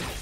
Yeah.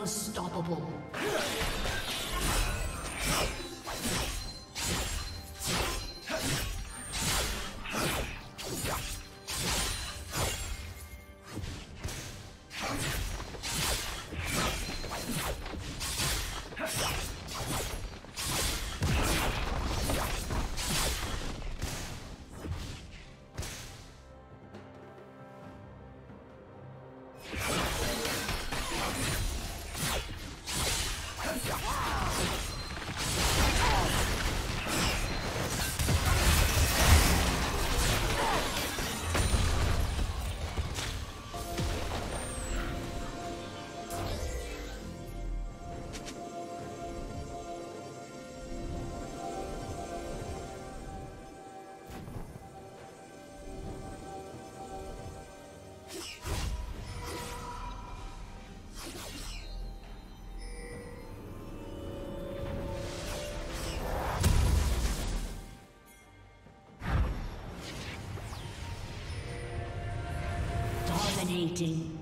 Unstoppable. Dominating.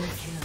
Team kill.